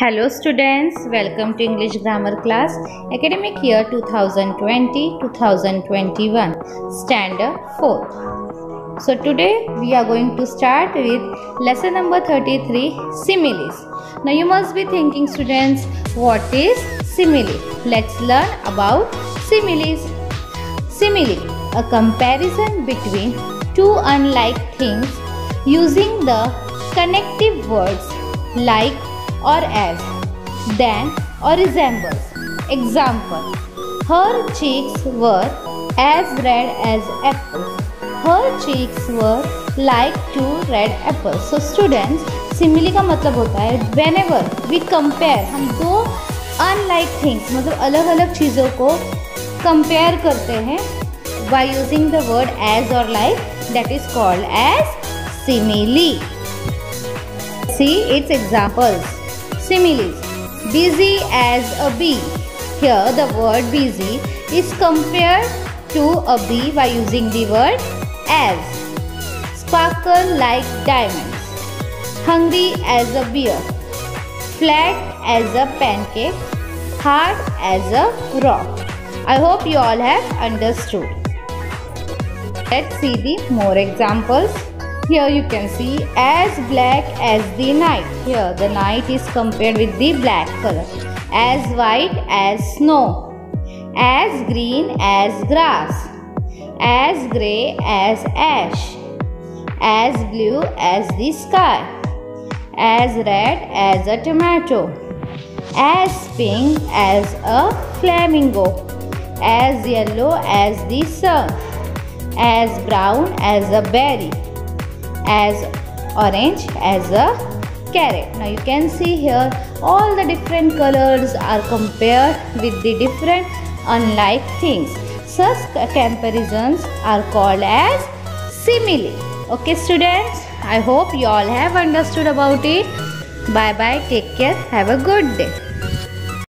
Hello students, welcome to English Grammar class, academic year 2020-2021, standard 4. So today we are going to start with lesson number 33, similes. Now you must be thinking students, what is simile? Let's learn about similes. Simile, a comparison between two unlike things using the connective words like or as, than or resembles. Example Her cheeks were as red as apples. Her cheeks were like to red apple so students simile का मतलब होता है when ever we compare हम दो unlike things मतलब अलग अलग चीज़ों को कंपेयर करते हैं by using the word as और like that is called as simile see it's examples Similes. Busy as a bee. Here the word busy is compared to a bee by using the word as. Sparkle like diamonds. Hungry as a bear. Flat as a pancake. Hard as a rock. I hope you all have understood. Let's see the more examples. Here you can see as black as the night. Here the night is compared with the black color. As white as snow. As green as grass. As grey as ash. As blue as the sky. As red as a tomato. As pink as a flamingo. As yellow as the sun. As brown as a berry as orange as a carrot. Now you can see here all the different colors are compared with the different unlike things. Such comparisons are called as simile. Okay students, I hope you all have understood about it. Bye bye, take care, have a good day.